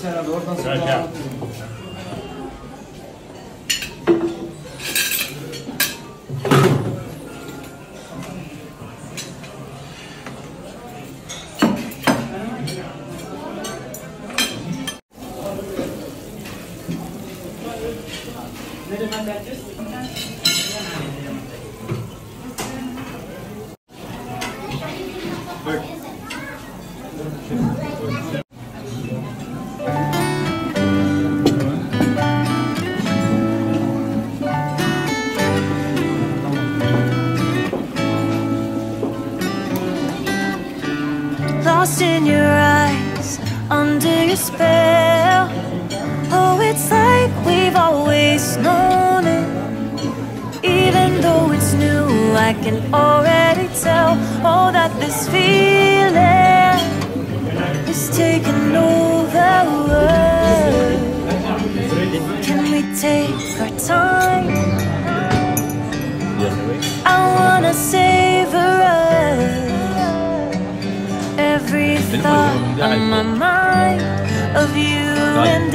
Sen oradan Lost in your eyes, under your spell. Oh, it's like we've always known I can already tell. Oh, that this feeling is taking over. Can we take our time? I wanna savor. Every thought on my mind of you and